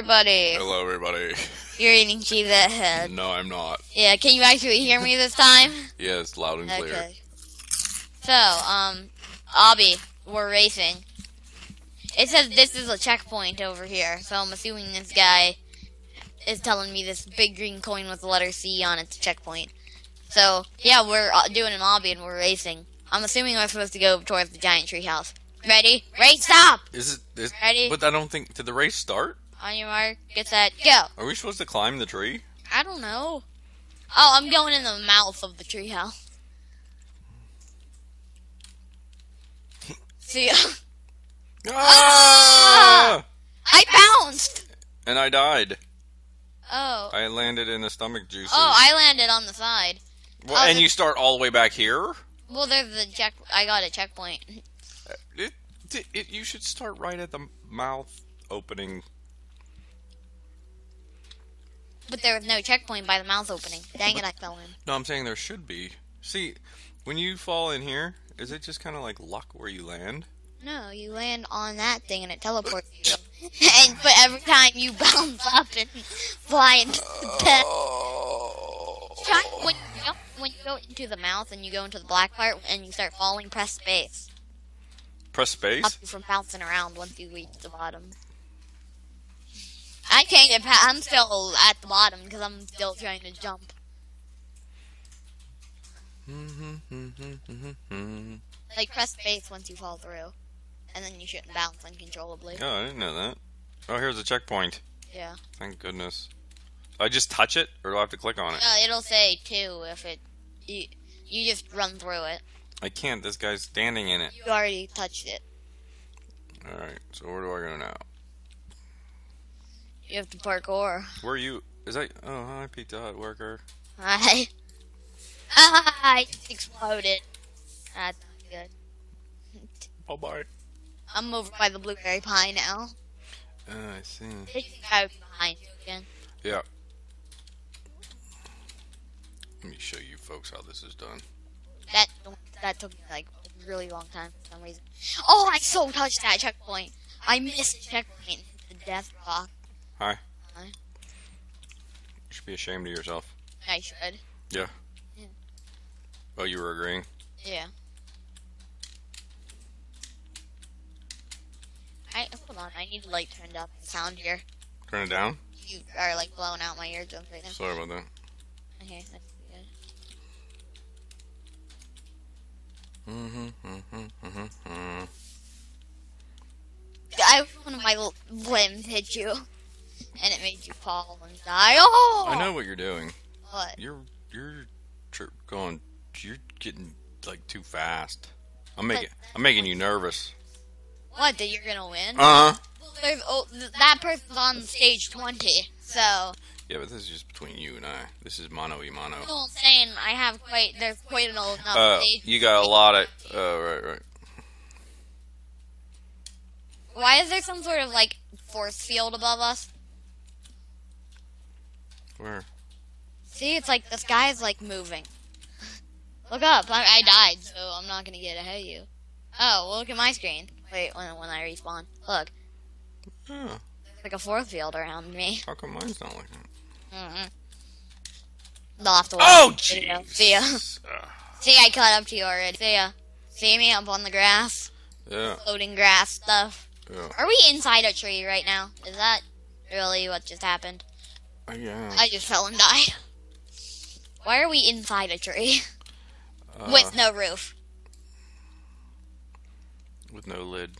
everybody. Hello, everybody. You're eating cheese at head. No, I'm not. Yeah, can you actually hear me this time? Yeah, it's loud and clear. Okay. So, um, Obby, we're racing. It says this is a checkpoint over here, so I'm assuming this guy is telling me this big green coin with the letter C on it's a checkpoint. So, yeah, we're uh, doing an obby and we're racing. I'm assuming we're supposed to go towards the giant treehouse. Ready? Race stop! Is it? Is, Ready? But I don't think. Did the race start? On your mark, get set, go! Are we supposed to climb the tree? I don't know. Oh, I'm going in the mouth of the tree treehouse. See ya. Ah! I bounced! And I died. Oh. I landed in the stomach juices. Oh, I landed on the side. Well, oh, and the- you start all the way back here. Well, there's the check. I got a checkpoint. It, it, it, you should start right at the mouth opening. But there was no checkpoint by the mouth opening. Dang it, I fell in. No, I'm saying there should be. See, when you fall in here, is it just kind of like luck where you land? No, you land on that thing and it teleports you. and but every time you bounce up and fly into the pit. Oh. Try, when, you go, when you go into the mouth and you go into the black part and you start falling, press space. Press Stop space. you from bouncing around once you reach the bottom. I can't get past. I'm still at the bottom because I'm still trying to jump. Mm-hmm, mm-hmm, mm-hmm, like press space once you fall through, and then you shouldn't bounce uncontrollably. Oh, I didn't know that. Oh, here's a checkpoint. Yeah. Thank goodness. I just touch it, or do I have to click on it? Uh, it'll say two if it. You, you just run through it. I can't. This guy's standing in it. You already touched it. All right. So where do I go now? You have to parkour. Where are you? Is that? Oh, hi, Pizza Hut worker. I. Ah, I just exploded. Ah, That's not good. Oh, bye bye. I'm over by the blueberry pie now. Oh, I see. I think I behind you again. Yeah. Let me show you folks how this is done. That that took me like a really long time for some reason. Oh, I so touched that checkpoint. I missed the checkpoint. The death rock. Hi. Hi. You should be ashamed of yourself. I should. Yeah. Oh, you were agreeing. Yeah. I hold on. I need to like turn up the sound here. Turn it down. You are like blowing out my eardrums right now. Sorry about that. Okay, that's good. Mm-hmm, mm-hmm, mm-hmm. I one of my limbs hit you, and it made you fall and die. Oh! I know what you're doing. What? You're you're going. You're getting like too fast. I'm making I'm making you nervous. What? That you're gonna win? Uh huh. There's, oh, that person's on stage 20, so. Yeah, but this is just between you and I. This is mono y mono. No, I'm saying I have quite, there's quite an old enough Uh, stage. you got a lot of. Oh, right, right. Why is there some sort of, like, force field above us? Where? See, it's like the sky's, like, moving. Look up, I, I died, so I'm not gonna get ahead of you. Oh, well, look at my screen. Wait, when, when I respawn. Look, Oh, there's like a force field around me. how come mine's not like that? Mm-mm. They'll have to watch Oh, jeez. See ya. See, I caught up to you already. See ya. See me up on the grass? yeah, Floating grass stuff. yeah. Are we inside a tree right now? Is that really what just happened? I guess. I just fell and died. Why are we inside a tree Uh, with no roof? with no lid.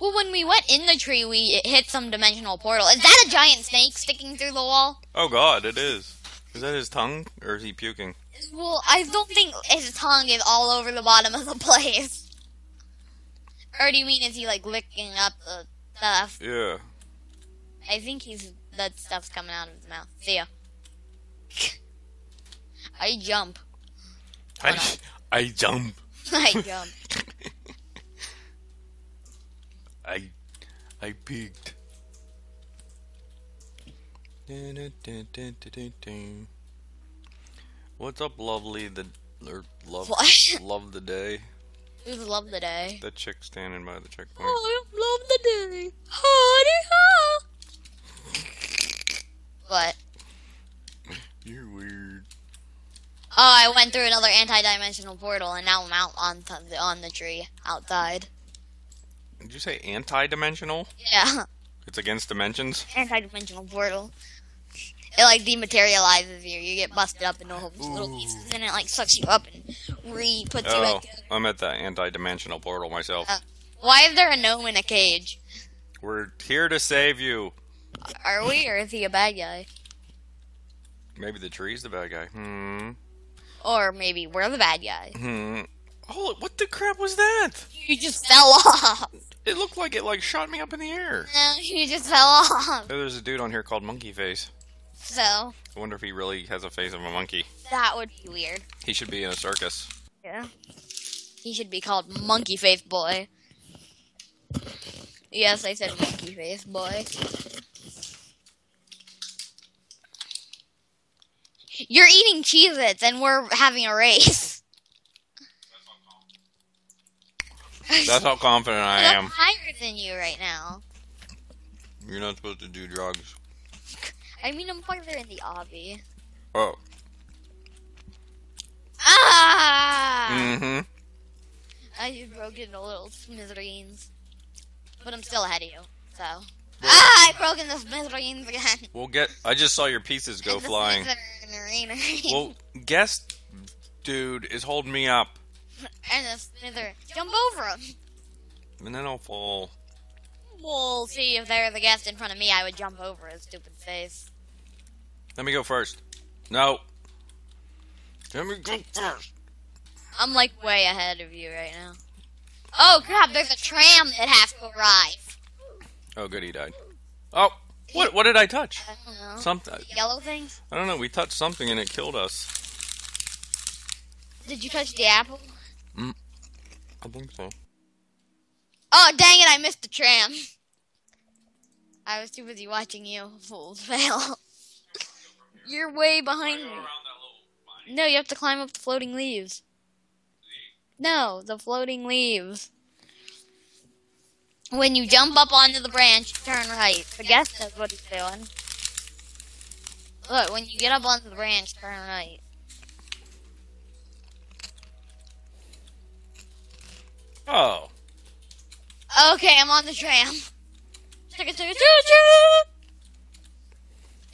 Well, when we went in the tree, we hit some dimensional portal. Is that a giant snake sticking through the wall? Oh God, it is. Is that his tongue, or is he puking? Well, I don't think his tongue is all over the bottom of the place. Or do you mean is he like licking up the stuff? Yeah. I think he's that stuff's coming out of his mouth. See ya. I jump. I, I jump. I jump. I, I peeked. What's up, lovely? The or love love the day. Who's love the day? The chick standing by the checkpoint. Oh, I love the day. Honey ha. What? You're weird. Oh, I went through another anti-dimensional portal, and now I'm out on the on the tree outside. Did you say anti-dimensional? Yeah, It's against dimensions. anti-dimensional portal. It like dematerializes you. You get busted up into little pieces, and it like sucks you up and you Oh. I'm at the anti-dimensional portal myself. Uh. Why is there a gnome in a cage? We're here to save you. Are we, or is he a bad guy? Maybe the tree's the bad guy. Hmm. Or maybe we're the bad guy. Hmm. Oh, what the crap was that? You just fell off. It looked like it like shot me up in the air. No, you just fell off. Oh, there's a dude on here called Monkey Face. So I wonder if he really has a face of a monkey. that would be weird. He should be in a circus. Yeah. He should be called Monkey Face Boy. Yes, I said Monkey Face Boy. You're eating Cheez-Its and we're having a race. That's how confident I am. I'm higher than you right now. You're not supposed to do drugs. I mean, I'm farther in the obby. Oh. Ah! Mm-hmm. I broke into little smithereens. But I'm still ahead of you, so. Ah! I broke into smithereens again. We'll get. I just saw your pieces go flying. Well, guest dude is holding me up, and the smither. Jump over him. and then I'll fall. We'll see if there's a guest in front of me. I would jump over his stupid face. Let me go first. No. Let me go first. I'm like way ahead of you right now. Oh crap! There's a tram that has to arrive. Oh, good, he died. Oh, what? What did I touch? I don't know. Something. Yellow things? I don't know. We touched something and it killed us. Did you touch the apple? Mm. I think so. Oh dang it! I missed the tram. I was too busy watching you fools fail. You're way behind me. No, you have to climb up the floating leaves. No, the floating leaves. When you jump up onto the branch, turn right. The guest knows what he's doing. Look, when you get up onto the branch, turn right. Oh. Okay, I'm on the tram.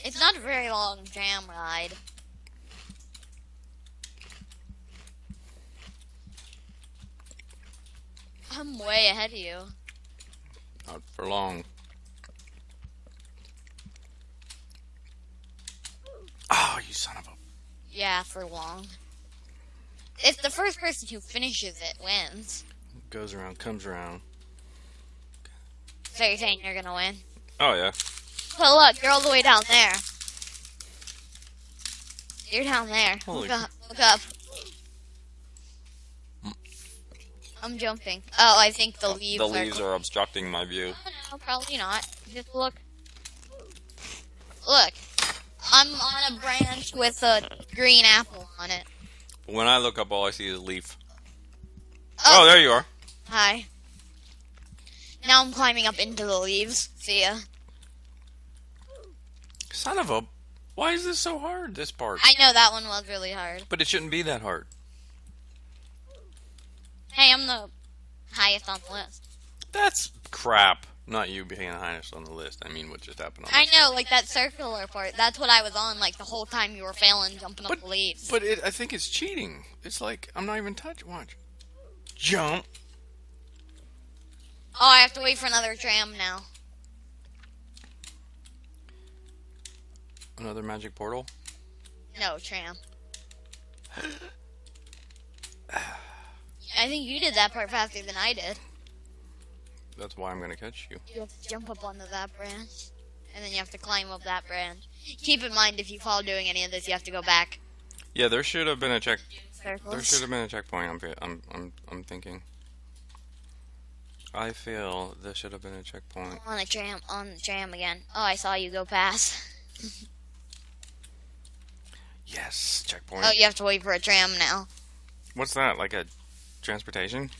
It's not a very long tram ride. I'm way ahead of you. Not for long. Oh, you son of a. Yeah, for long. If the first person who finishes it wins. Goes around, comes around. So you're saying you're gonna win? Oh, yeah. But look, you're all the way down there. You're down there. Holy look up. Look up. I'm jumping. Oh, I think the oh, leaves the are. leaves are obstructing my view. No, probably not. Just look. Look. I'm on a branch with a green apple on it. When I look up, all I see is a leaf. Oh, Oh, there you are. hi. Now I'm climbing up into the leaves. See ya. Son of a. Why is this so hard, this part? I know that one was really hard. But it shouldn't be that hard. Hey, I'm the highest on the list. That's crap. Not you being the highest on the list. I mean, what just happened on I know, like that circular part. That's what I was on, like the whole time you were failing jumping up the leaves. But it, I think it's cheating. It's like I'm not even touching. Watch. Jump. Oh, I have to wait for another tram now. Another magic portal. No tram. I think you did that part faster than I did. That's why I'm gonna catch you. You have to jump up onto that branch, and then you have to climb up that branch. Keep in mind, if you fall doing any of this, you have to go back. Yeah, there should have been a check. There should have been a checkpoint. I'm, I'm, I'm, I'm thinking. I feel there should have been a checkpoint. On the tram, on the tram again. Oh, I saw you go past. Yes, checkpoint. Oh, you have to wait for a tram now. What's that? Like a transportation?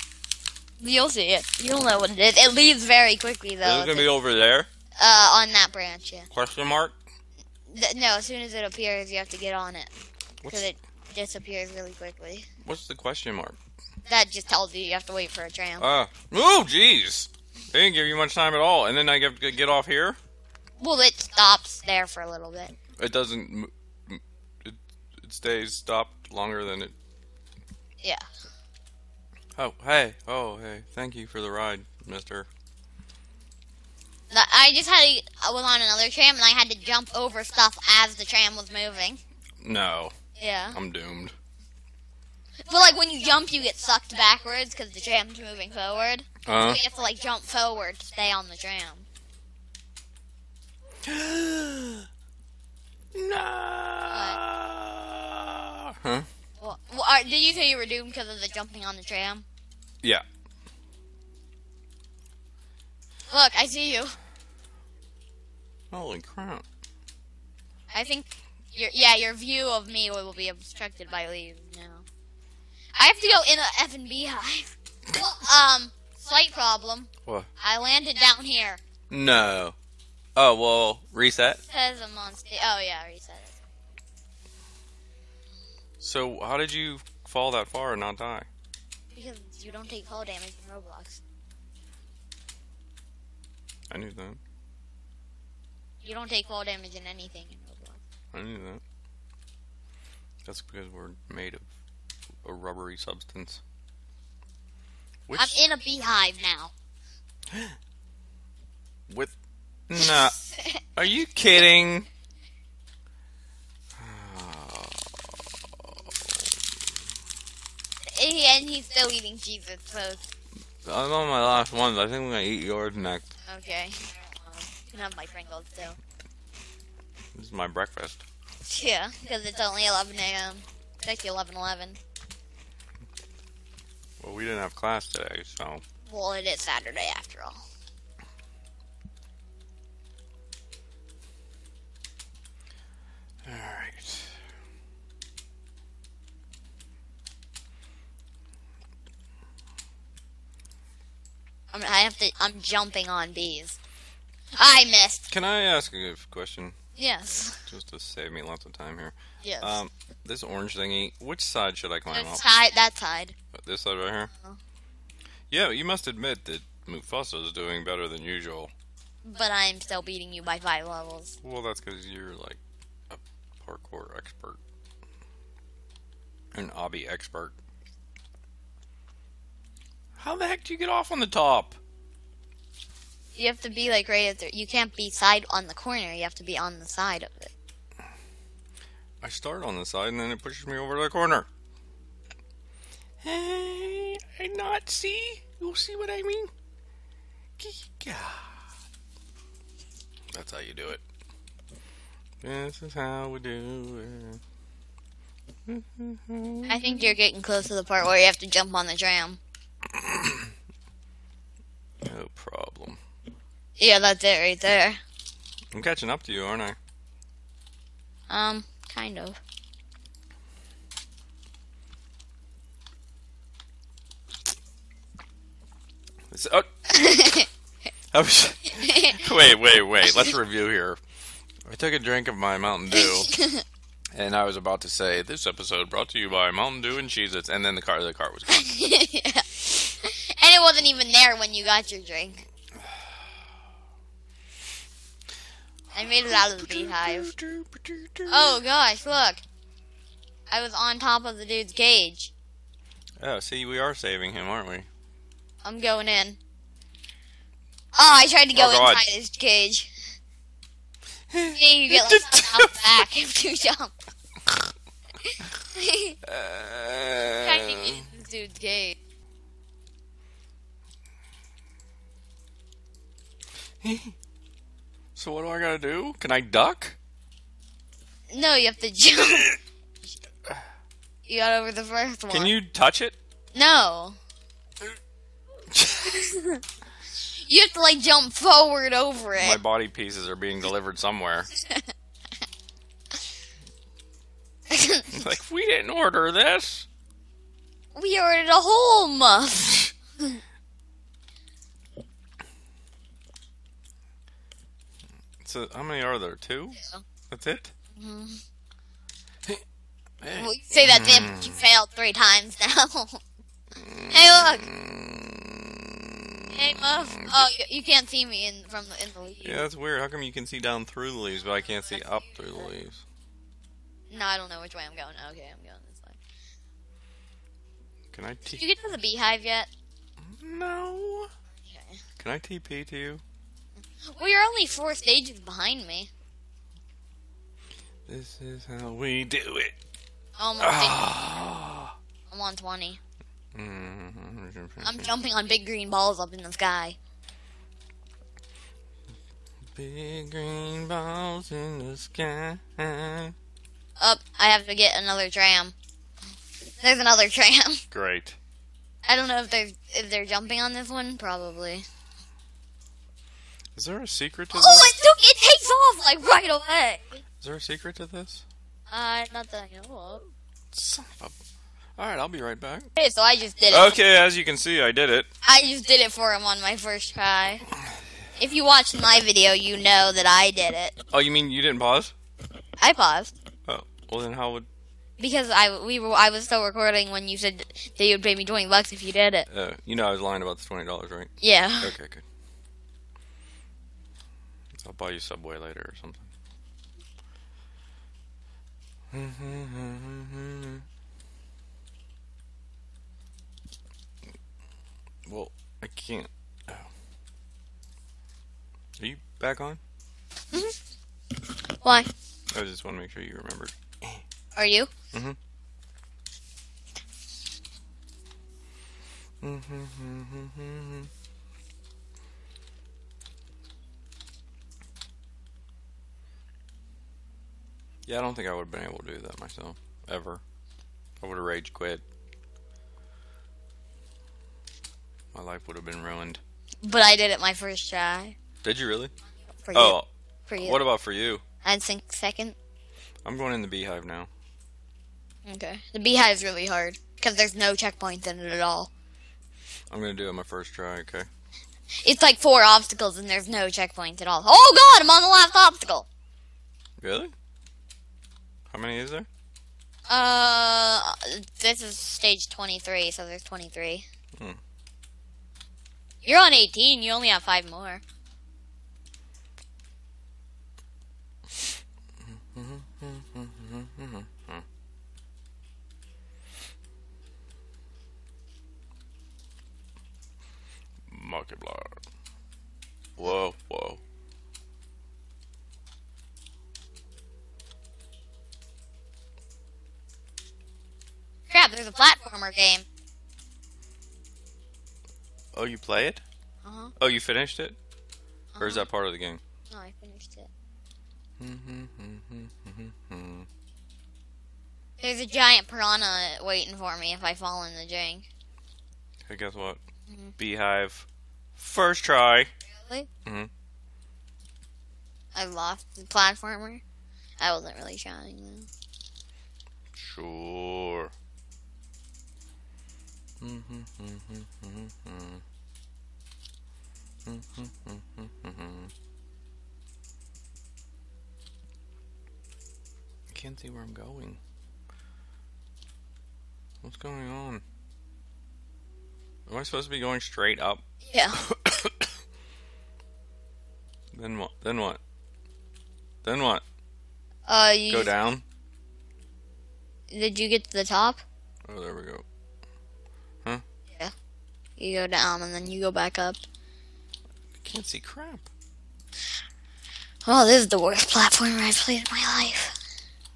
You'll see it. You'll know what it is. It leaves very quickly though. Is it gonna be over there? uh, on that branch, yeah. Question mark. Th- no, as soon as it appears, you have to get on it because it disappears really quickly. what's the question mark? That just tells you you have to wait for a tram. Ah, oh, jeez. They didn't give you much time at all, and then I get to get off here. well, it stops there for a little bit. It doesn't. It, it stays stopped longer than it. Yeah. Oh, hey. Oh, hey. Thank you for the ride, Mister. I just had to, I was on another tram and I had to jump over stuff as the tram was moving. No, Yeah. I'm doomed. But like when you jump, you get sucked backwards because the tram's moving forward. Uh. So you have to like jump forward to stay on the tram. no. Huh? Well, well, are, did you say you were doomed because of the jumping on the tram? Yeah. Look, I see you. Holy crap. I think your yeah your view of me will be obstructed by leaves now. I have to go in a F and B hive. Um, slight problem. What? I landed down here. No. Oh well, reset. Says a monster. Oh yeah, reset it. So how did you fall that far and not die? Because you don't take fall damage in Roblox. I knew that. You don't take fall damage in anything in Roblox. I knew that. That's because we're made of a rubbery substance. Which I'm in a beehive now. with nah. Are you kidding? and he's still eating cheeses, so I'm on my last one. I think I'm gonna eat yours next. okay. You can have my Pringles too. This is my breakfast. Yeah, because it's only 11 a.m. It's actually 11:11. Well, we didn't have class today, so Well, it is Saturday after all. all right. I I have to. I'm jumping on bees. I missed. Can I ask a question, Yes. just to save me lots of time here? Yes. Um, this orange thingy. Which side should I climb up? Tied. That side. This side right here. Uh-huh. Yeah, you must admit that Mufasa is doing better than usual. But I'm still beating you by five levels. Well, that's because you're like a parkour expert, an obby expert. How the heck do you get off on the top? You have to be like right at the. You can't be side on the corner. You have to be on the side of it. I start on the side and then it pushes me over to the corner. Hey, I not see. You'll see what I mean. God. That's how you do it. This is how we do it. I think you're getting close to the part where you have to jump on the tram. No problem. Yeah, that's it right there. I'm catching up to you, aren't I? Um, kind of. It's, oh, was- wait, wait, wait. Let's review here. I took a drink of my Mountain Dew, and I was about to say this episode brought to you by Mountain Dew and Cheez-Its, and then the car, the car was gone. yeah. And it wasn't even there when you got your drink. I made it out of the beehive. Oh gosh, look. I was on top of the dude's cage. Oh, see, we are saving him, aren't we? I'm going in. Oh, I tried to go Oh, inside his cage. See, you get like out back if you jump. Uh, trying to get this dude's cage. so what do I gotta do? Can I duck? No, you have to jump. You got over the first one. Can you touch it? No. You have to like jump forward over it. My body pieces are being delivered somewhere. like, we didn't order this. we ordered a whole muff. That's a, how many are there? Two? Yeah. That's it? Mhm. Hey. Well, you say that, Tim, but you failed three times now. hey, look. Hey, Muff. Oh, you, you can't see me in from the, in the leaves. Yeah, that's weird. How come you can see down through the leaves, but I can't see up through the leaves? No, I don't know which way I'm going. Okay, I'm going this way. Can I Did you T? get to the beehive yet? No. Okay. Can I TP to you? Well, you're only four stages behind me. This is how we do it. Almost. Ah. I'm on 20. Mhm. I'm jumping on big green balls up in the sky. Big green balls in the sky. Up, I have to get another tram. There's another tram. Great. I don't know if they're if they're jumping on this one. Probably. Is there a secret to Oh, this? it took it takes off like right away. Is there a secret to this? Uh, not that I know of. Son of a... All right, I'll be right back. Okay, so I just did it. Okay, as you can see, I did it. I just did it for him on my first try. If you watched my video, you know that I did it. Oh, you mean you didn't pause? I paused Oh, well then how would? because I we were I was still recording when you said that you would pay me twenty bucks if you did it. Uh, you know I was lying about the twenty dollars, right? Yeah. Okay, good. I'll buy you Subway later or something. Well, I can't. Oh. Are you back on? Mm-hmm. Why? I just want to make sure you remembered. Are you? Mm-hmm. Mm-hmm. Yeah, I don't think I would have been able to do that myself. Ever. I would have rage quit. My life would have been ruined. But I did it my first try. Did you really? For you. Oh, for you. what about for you? I'd think second. I'm going in the beehive now. Okay. The beehive's really hard because there's no checkpoints in it at all. I'm going to do it my first try, okay? It's like four obstacles and there's no checkpoints at all. Oh god, I'm on the last obstacle. Really? How many is there? Uh, this is stage 23, so there's 23. Hmm. You're on 18, you only have five more. Markiplier. Whoa, whoa. Crap, there's a platformer game. Oh, you play it? Uh-huh. Oh, you finished it? Or is Uh-huh. that part of the game? No, I finished it. There's a giant piranha waiting for me if I fall in the drink. Hey, guess what? Mhm. Beehive. First try. Really? Mm-hmm. I lost the platformer. I wasn't really trying though. Sure. I can't see where I'm going. What's going on? Am I supposed to be going straight up? Yeah. then what? Then what? Then what? Uh, you Go down? did you get to the top? Oh, there we go. You go down and then you go back up. I can't see crap. Oh, this is the worst platformer I've played in my life.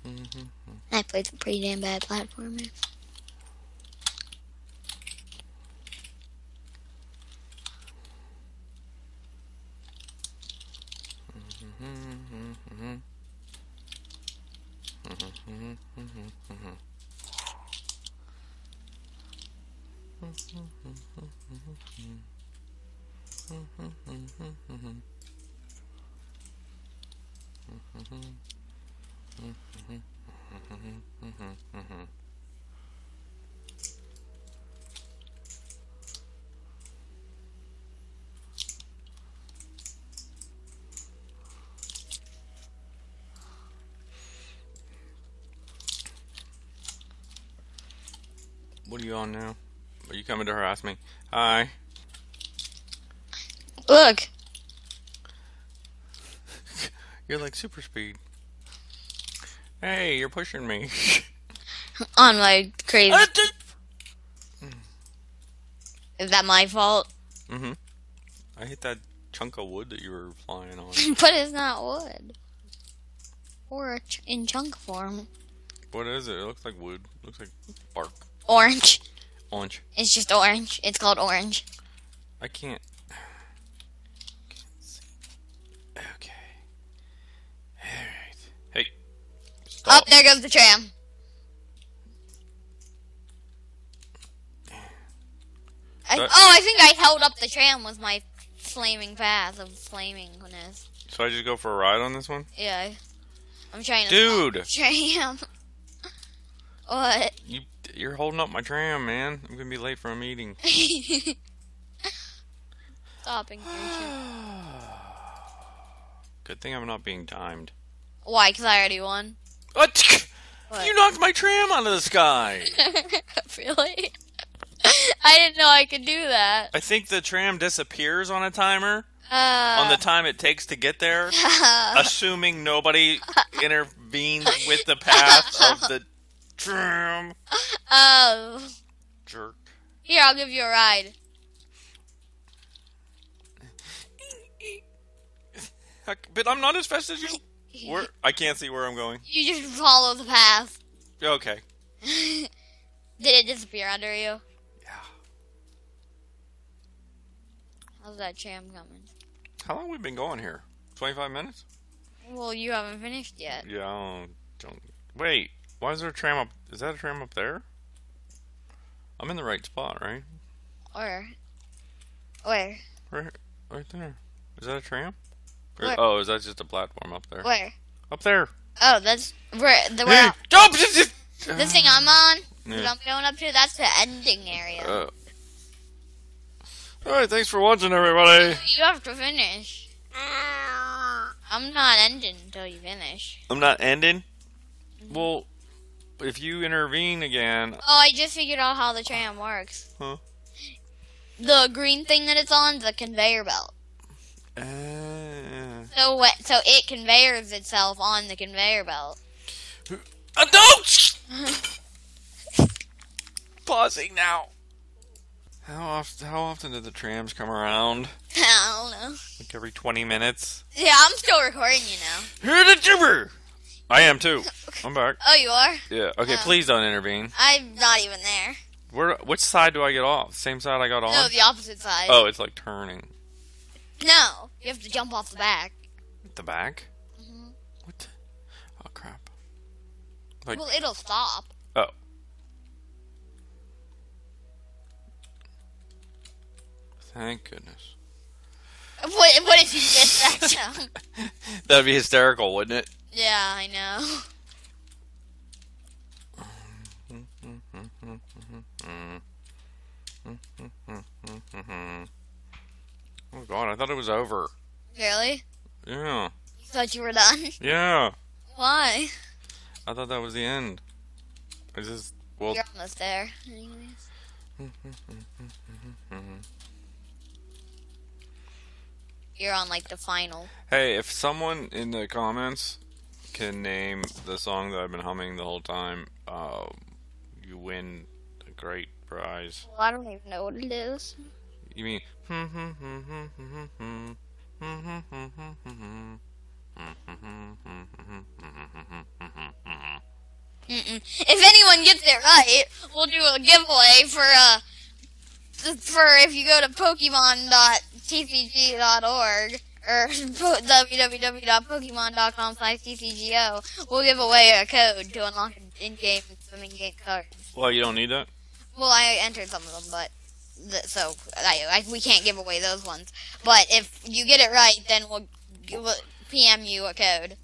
Mm -hmm. I played some pretty damn bad platformers. Mm-hmm. mm-hmm. mm-hmm. mm-hmm. What are you on now? You coming to harass me? Hi. Look. You're like super speed. Hey, you're pushing me. On my crazy. Ah, Is that my fault? mm-hmm. I hit that chunk of wood that you were flying on. but it's not wood. Or ch- in chunk form. what is it? It looks like wood. looks like bark. Orange. Orange. It's just orange. It's called orange. I can't. can't. Okay. Alright. Hey. Oh, there goes the tram. I, oh, I think I held up the tram with my flaming path of flamingness. So I just go for a ride on this one? Yeah. I'm trying to Dude! tram. what? You, you're holding up my tram, man. I'm gonna be late for a meeting. Stopping. Good thing I'm not being timed. Why? Because I already won. What? What? You knocked my tram out of the sky! really? I didn't know I could do that. I think the tram disappears on a timer. Uh, on the time it takes to get there, assuming nobody intervenes with the path of the tram. Oh. Jerk. Here, I'll give you a ride. But I'm not as fast as you. Where I can't see where I'm going. You just follow the path. Okay. Did it disappear under you? Yeah. How's that tram coming? How long have we been going here? 25 minutes? Well, you haven't finished yet. Yeah. I don't, don't. Wait. Why is there a tram up? Is that a tram up there? I'm in the right spot, right? Where? Where? Right, right there. Is that a tram? Or- oh, is that just a platform up there? Where? Up there. Oh, that's where the Hey, where jump! the thing I'm on. Yeah. I'm going up to. That's the ending area. Uh, all right, thanks for watching, everybody. you have to finish. I'm not ending until you finish. I'm not ending. Well, if you intervene again, Oh, I just figured out how the tram works. Huh? The green thing that it's on, the conveyor belt. uh, So what? So it conveyors itself on the conveyor belt. uh, no! Pausing now. How often? How often do the trams come around? I don't know. Like every 20 minutes. Yeah, I'm still recording you now. Here the jibber. I am too. I'm back. Oh, you are? Yeah. Okay. Oh. Please don't intervene. I'm not even there. Where? Which side do I get off? Same side I got on? No, the opposite side. oh, it's like turning. No, you have to jump off the back. The back? Mhm. What? Oh crap. Like- well, it'll stop. Oh. Thank goodness. What, what if you missed that jump? That'd be hysterical, wouldn't it? Yeah, I know. Oh god, I thought it was over. Really? Yeah. You thought you were done? Yeah. Why? I thought that was the end. I just well You're almost there. Anyways. You're on like the final. Hey, if someone in the comments can name the song that I've been humming the whole time, um, you win a great prize. Well, I don't even know what it is. You mean? Mm-mm. If anyone gets it right, we'll do a giveaway for uh for if you go to pokemon.tcg.org Er, or www.pokemon.com slash tcgo, we'll give away a code to unlock in-game swimming game card. Well, you don't need that. Well, I entered some of them, but th- so I, I, we can't give away those ones. But if you get it right, then we'll, we'll PM you a code.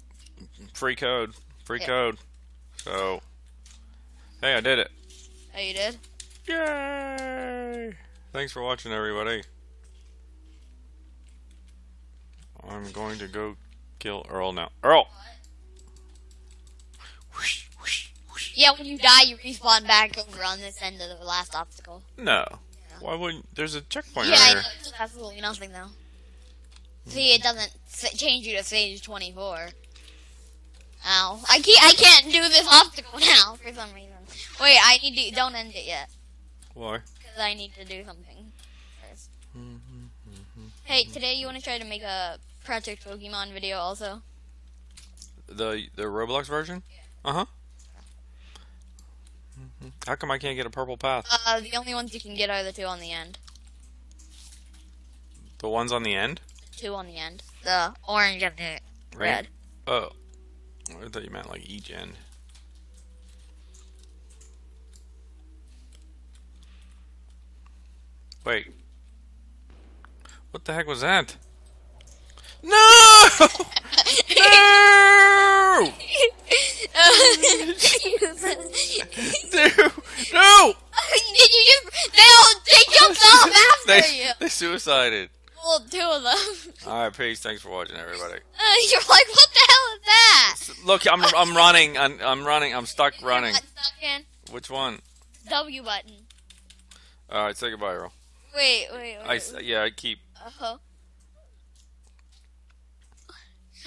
Free code. Free Yeah. code. So, hey, I did it. Oh, you did? Yay! Thanks for watching, everybody. I'm going to go kill Earl now. Earl! Whoosh, whoosh, whoosh. Yeah, when you die, you respawn back over on this end of the last obstacle. No. Why wouldn't? There's a checkpoint yeah, right here. know. It's absolutely nothing though. See, it doesn't change you to stage 24. Ow. I can't, I can't do this obstacle now for some reason. Wait, I need to, don't end it yet. Why? Because I need to do something first. Mm-hmm, mm-hmm, hey, mm-hmm. today you want to try to make a Project Pokemon video also? The the Roblox version? Uh huh. How come I can't get a purple path? Uh, the only ones you can get are the two on the end. The ones on the end? Two on the end. The orange and the red. Oh. I thought you meant like each end. Wait. What the heck was that? No! no! No! Did you just? They all they jumped off after They, you. they suicided. Well, two of them. Alright, peace. Thanks for watching, everybody. Uh, you're like, what the hell is that? Look, I'm I'm running. I'm, I'm running. I'm stuck running. Stuck in? Which one? W button. Alright, say goodbye, Earl. Wait, wait, wait. I yeah, I keep. Uh-huh.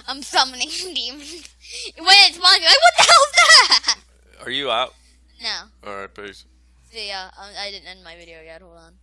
I'm summoning demons. when it spawns, you're like, what the hell is that? Are you out? No. Alright, peace. See, uh, um, I didn't end my video yet. Hold on.